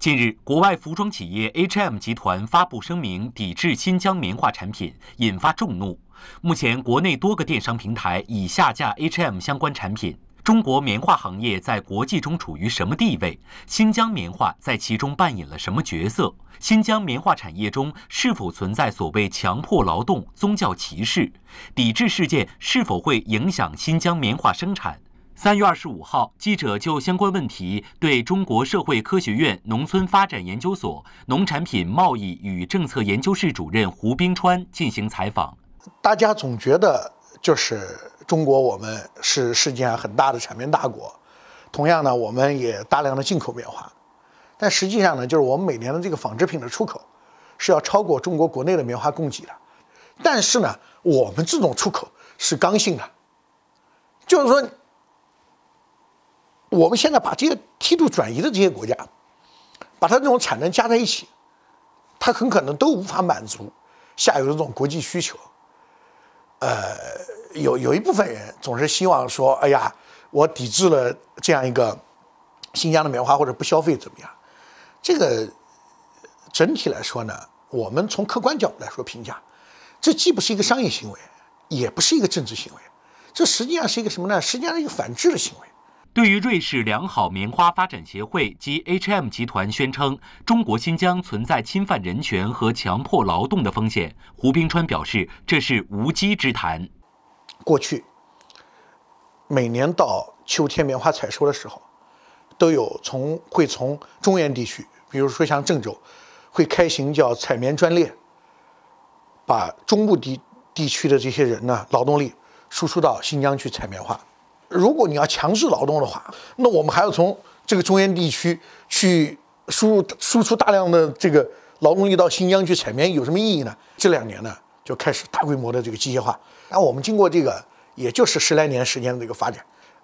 近日，国外服装企业 H&M 集团发布声明，抵制新疆棉花产品，引发众怒。目前，国内多个电商平台已下架 H&M 相关产品。中国棉花行业在国际中处于什么地位？新疆棉花在其中扮演了什么角色？新疆棉花产业中是否存在所谓强迫劳动、宗教歧视？抵制事件是否会影响新疆棉花生产？三月二十五号，记者就相关问题对中国社会科学院农村发展研究所农产品贸易与政策研究室主任胡冰川进行采访。大家总觉得就是中国，我们是世界上很大的产棉大国，同样呢，我们也大量的进口棉花，但实际上呢，就是我们每年的这个纺织品的出口是要超过中国国内的棉花供给的。但是呢，我们这种出口是刚性的，就是说。我们现在把这些梯度转移的这些国家，把它这种产能加在一起，它很可能都无法满足下游的这种国际需求。呃，有有一部分人总是希望说：“哎呀，我抵制了这样一个新疆的棉花，或者不消费怎么样？”这个整体来说呢，我们从客观角度来说评价，这既不是一个商业行为，也不是一个政治行为，这实际上是一个什么呢？实际上是一个反制的行为。对于瑞士良好棉花发展协会及 H&M 集团宣称中国新疆存在侵犯人权和强迫劳动的风险，胡冰川表示这是无稽之谈。过去每年到秋天棉花采收的时候，都有从会从中原地区，比如说像郑州，会开行叫采棉专列，把中部地地区的这些人呢劳动力输出到新疆去采棉花。如果你要强制劳动的话，那我们还要从这个中原地区去输入输出大量的这个劳动力到新疆去采棉，有什么意义呢？这两年呢，就开始大规模的这个机械化。那我们经过这个，也就是十来年时间的这个发展，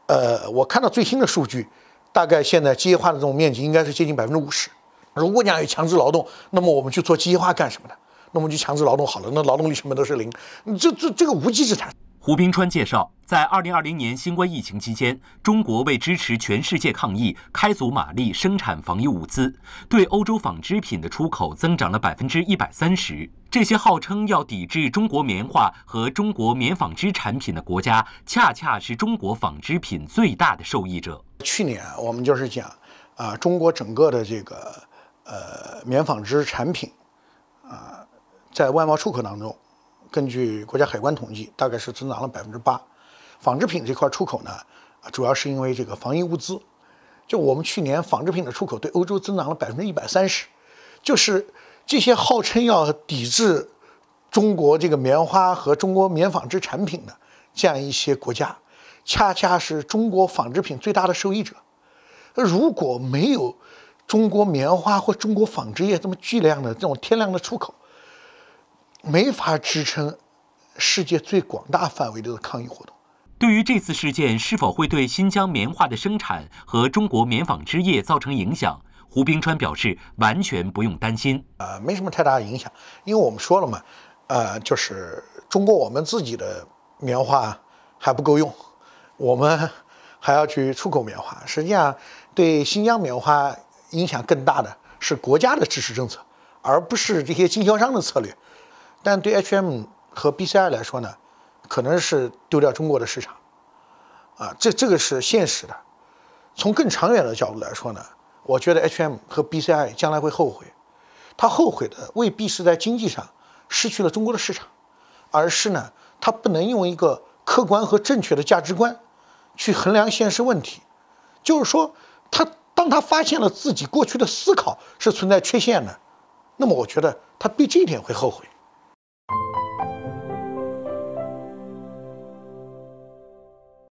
呃，我看到最新的数据，大概现在机械化的这种面积应该是接近百分之五十。如果你要有强制劳动，那么我们去做机械化干什么呢？那么就强制劳动好了，那劳动力成本都是零，这这这个无稽之谈。胡冰川介绍，在二零二零年新冠疫情期间，中国为支持全世界抗疫，开足马力生产防疫物资，对欧洲纺织品的出口增长了百分之一百三十。这些号称要抵制中国棉花和中国棉纺织产品的国家，恰恰是中国纺织品最大的受益者。去年我们就是讲，啊，中国整个的这个呃棉纺织产品，啊，在外贸出口当中。根据国家海关统计，大概是增长了百分之八。纺织品这块出口呢，主要是因为这个防疫物资。就我们去年纺织品的出口对欧洲增长了百分之一百三十，就是这些号称要抵制中国这个棉花和中国棉纺织产品的这样一些国家，恰恰是中国纺织品最大的受益者。如果没有中国棉花或中国纺织业这么巨量的这种天量的出口，没法支撑世界最广大范围的抗议活动。对于这次事件是否会对新疆棉花的生产和中国棉纺织业造成影响，胡冰川表示完全不用担心。呃，没什么太大的影响，因为我们说了嘛，呃，就是中国我们自己的棉花还不够用，我们还要去出口棉花。实际上，对新疆棉花影响更大的是国家的支持政策，而不是这些经销商的策略。但对 H&M 和 BCI 来说呢，可能是丢掉中国的市场，啊，这这个是现实的。从更长远的角度来说呢，我觉得 H&M 和 BCI 将来会后悔。他后悔的未必是在经济上失去了中国的市场，而是呢，他不能用一个客观和正确的价值观去衡量现实问题。就是说，他当他发现了自己过去的思考是存在缺陷的，那么我觉得他对这一点会后悔。